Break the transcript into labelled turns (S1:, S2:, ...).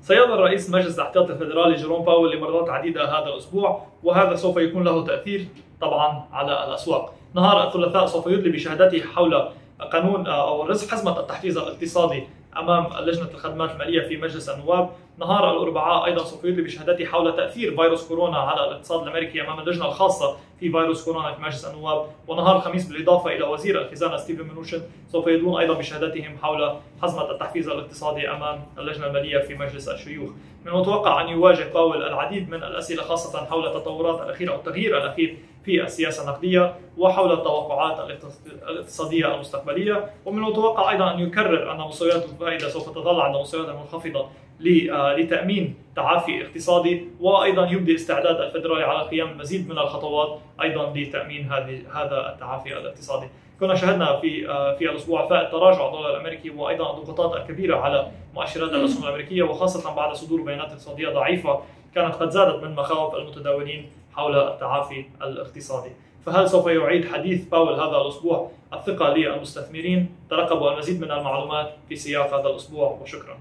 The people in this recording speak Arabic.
S1: سيظهر رئيس المجلس الاحتياطي الفدرالي جيروم باول لمرات عديدة هذا الأسبوع وهذا سوف يكون له تأثير طبعا على الأسواق. نهار الثلاثاء سوف يدلي بشهادته حول قانون أو رزق حزمة التحفيز الاقتصادي أمام لجنة الخدمات المالية في مجلس النواب، نهار الأربعاء أيضا سوف يدلي بشهادته حول تأثير فيروس كورونا على الاقتصاد الأمريكي أمام اللجنة الخاصة في فيروس كورونا في مجلس النواب، ونهار الخميس بالإضافة إلى وزير الخزانة ستيفن منوشن سوف يدلون أيضا بشهادتهم حول حزمة التحفيز الاقتصادي أمام اللجنة المالية في مجلس الشيوخ. من المتوقع أن يواجه باول العديد من الأسئلة خاصة حول التطورات الأخيرة أو التغيير الأخير في السياسة النقدية وحول التوقعات الاقتصادية المستقبلية. ومن المتوقع أيضا أن يكرر أن مستويات الفائدة سوف تظل عند مستويات منخفضة. آه، لتأمين تعافي اقتصادي وأيضا يبدي استعداد الفدرالي على قيام المزيد من الخطوات أيضا لتأمين هذه هذا التعافي الاقتصادي. كنا شاهدنا في آه، في الأسبوع الفائت تراجع الدولار الأمريكي وأيضا الضغوطات الكبيره على مؤشرات الاسهم الأمريكية وخاصة بعد صدور بيانات اقتصادية ضعيفة كانت قد زادت من مخاوف المتداولين حول التعافي الاقتصادي. فهل سوف يعيد حديث باول هذا الأسبوع؟ الثقة للمستثمرين؟ ترقبوا المزيد من المعلومات في سياق هذا الأسبوع وشكرا.